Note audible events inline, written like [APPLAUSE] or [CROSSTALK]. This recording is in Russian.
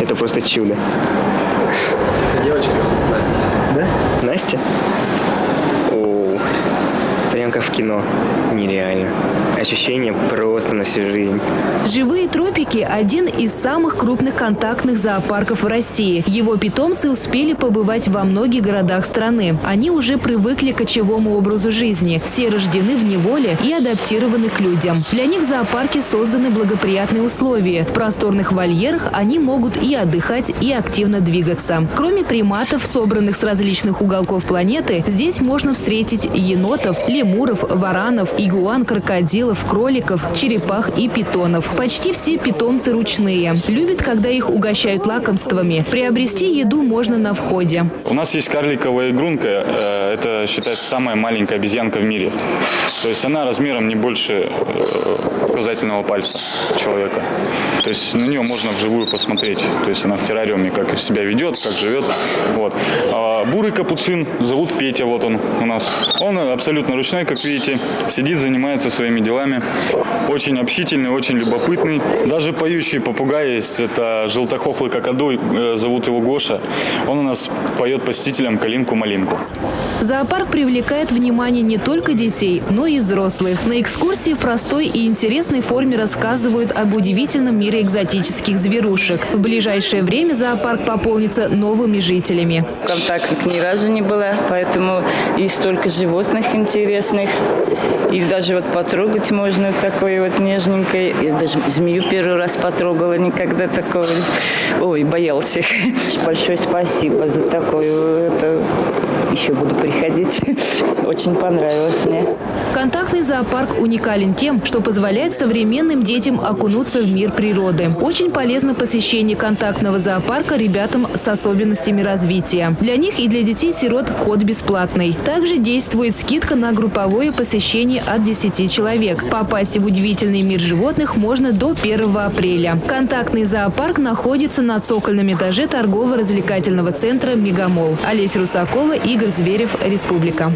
Это просто чудо. Это девочка, Настя. Да? Настя? Прям как в кино. Нереально. Ощущение просто на всю жизнь. Живые тропики – один из самых крупных контактных зоопарков в России. Его питомцы успели побывать во многих городах страны. Они уже привыкли к кочевому образу жизни. Все рождены в неволе и адаптированы к людям. Для них в зоопарке созданы благоприятные условия. В просторных вольерах они могут и отдыхать, и активно двигаться. Кроме приматов, собранных с различных уголков планеты, здесь можно встретить енотов, лемуров, варанов, игуан, крокодилов, кроликов, черепах и питонов. Почти все питомцы ручные. Любят, когда их угощают лакомствами. Приобрести еду можно на входе. У нас есть карликовая игрунка. э, Это считается самая маленькая обезьянка в мире. То есть она размером не больше э, указательного пальца человека. То есть на нее можно вживую посмотреть. То есть она в террариуме как себя ведет, как живет. Вот. А бурый капуцин, зовут Петя, вот он у нас. Он абсолютно ручной, как видите. Сидит, занимается своими делами. Очень общительный, очень любопытный. Даже поющий попугай есть. Это желтохохлый кокоду, э, зовут его Гоша. Он у нас поет посетителям калинку-малинку. Зоопарк привлекает внимание не только детей, но и взрослых. На экскурсии в простой и интересной форме рассказывают об удивительном мире экзотических зверушек. В ближайшее время зоопарк пополнится новыми жителями. контактных ни разу не была, поэтому и столько животных интересных. И даже вот потрогать можно такое вот нежненькое. Я даже змею первый раз потрогала, никогда такого. Ой, боялся. Большое спасибо за такое. Это еще буду приходить. [LAUGHS] Очень понравилось мне. Контактный зоопарк уникален тем, что позволяет современным детям окунуться в мир природы. Очень полезно посещение контактного зоопарка ребятам с особенностями развития. Для них и для детей-сирот вход бесплатный. Также действует скидка на групповое посещение от 10 человек. Попасть в удивительный мир животных можно до 1 апреля. Контактный зоопарк находится на цокольном этаже торгово-развлекательного центра «Мегамол». Олеся Русакова, Игорь Зверев, Республика.